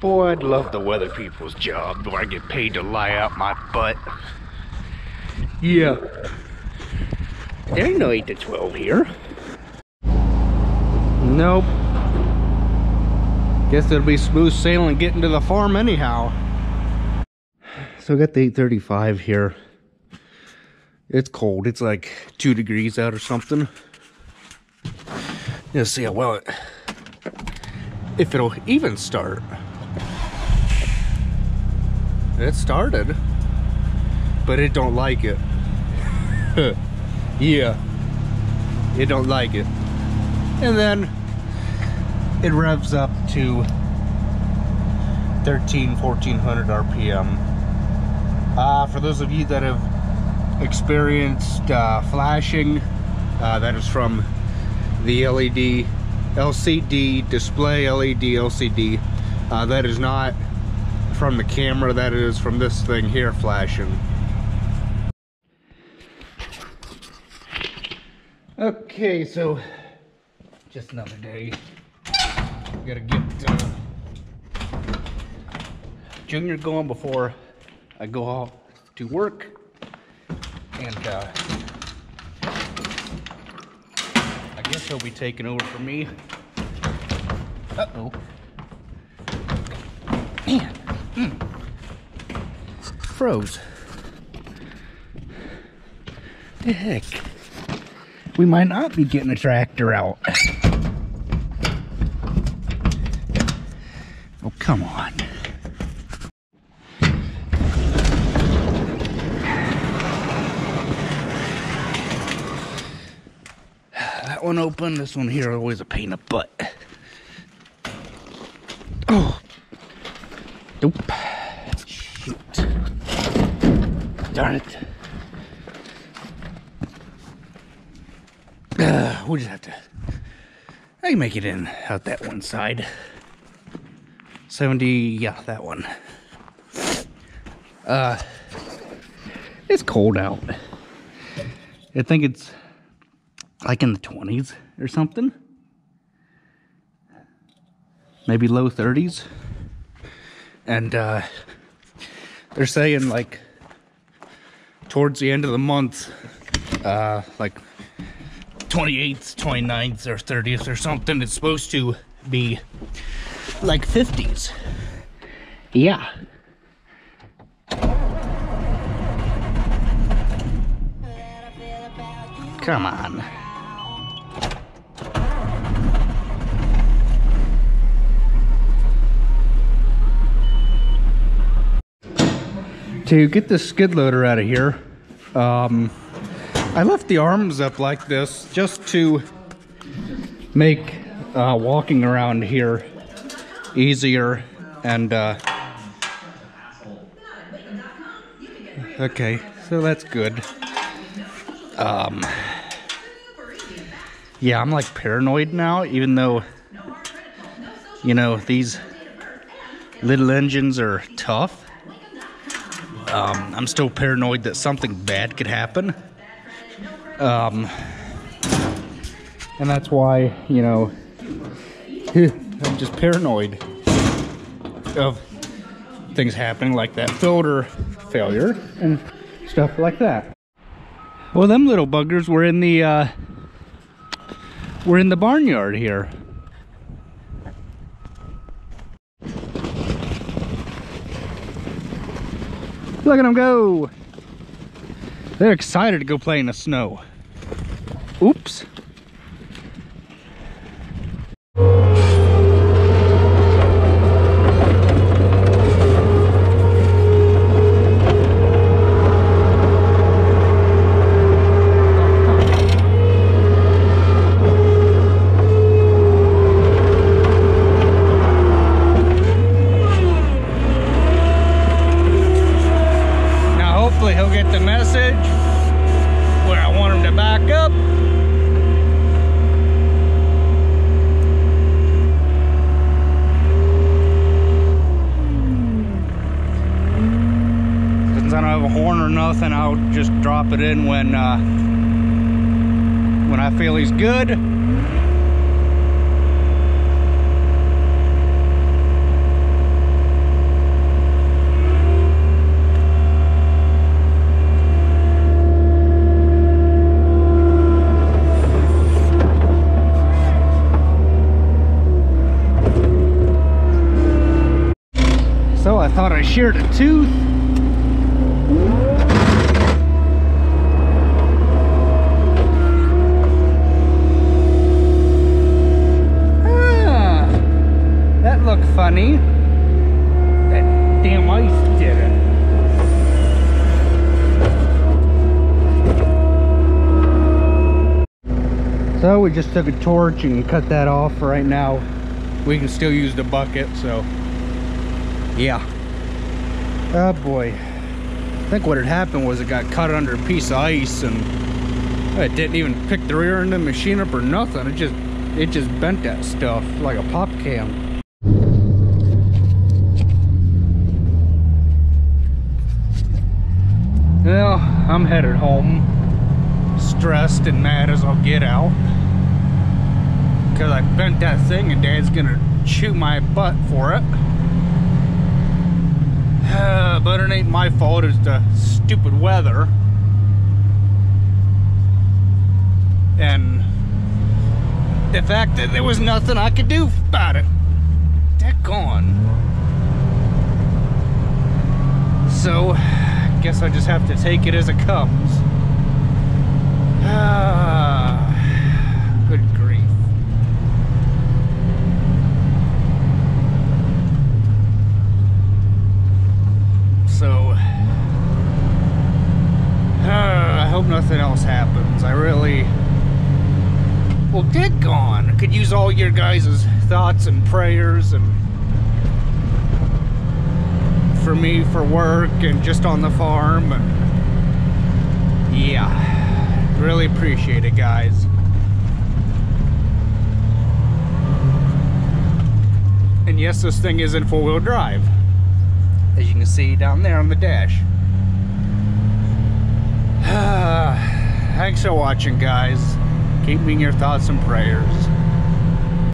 Boy, I'd love the weather people's job where I get paid to lie out my butt. Yeah. There ain't no 8 to 12 here. Nope. Guess it'll be smooth sailing getting to the farm anyhow. So I got the 835 here. It's cold. It's like two degrees out or something. Let's see how well it, if it'll even start. It started, but it don't like it. yeah, it don't like it. And then it revs up to 13, 1400 RPM. Uh, for those of you that have experienced uh, flashing, uh, that is from the LED, LCD display, LED, LCD. Uh, that is not from the camera, that is from this thing here flashing. Okay, so just another day. Gotta get uh, Junior going before I go off to work. And uh, I guess he'll be taking over for me. Uh-oh. Man. Froze. The heck? We might not be getting a tractor out. Oh, come on. That one open, this one here always a pain in the butt. Oh. Nope. Shoot. Darn it. Uh, we'll just have to. I can make it in out that one side. 70, yeah, that one. Uh, it's cold out. I think it's like in the 20s or something. Maybe low 30s. And uh, they're saying like towards the end of the month, uh, like 28th, 29th, or 30th or something, it's supposed to be like 50s. Yeah. Come on. To get this skid loader out of here, um, I left the arms up like this just to make uh, walking around here easier and uh, okay so that's good. Um yeah i'm like paranoid now even though you know these little engines are tough um, i'm still paranoid that something bad could happen um and that's why you know I'm just paranoid of things happening like that filter failure and stuff like that. Well, them little buggers were in the uh, were in the barnyard here. Look at them go. They're excited to go play in the snow. Oops. nothing. I'll just drop it in when uh, when I feel he's good. So I thought I shared a tooth. So we just took a torch and cut that off right now. We can still use the bucket, so yeah. Oh boy. I think what had happened was it got cut under a piece of ice and it didn't even pick the rear end of the machine up or nothing. It just it just bent that stuff like a pop can. Well, I'm headed home. Stressed and mad as I'll get out. Because I bent that thing and Dad's gonna chew my butt for it. but it ain't my fault, it's the stupid weather. And the fact that there was nothing I could do about it. That gone. So, I guess I just have to take it as it comes. Ah, good grief. So, uh, I hope nothing else happens. I really, well, dead gone. I could use all your guys' thoughts and prayers and for me for work and just on the farm and yeah, really appreciate it, guys. And yes, this thing is in four-wheel drive as you can see down there on the dash. Thanks for watching, guys. Keep me in your thoughts and prayers.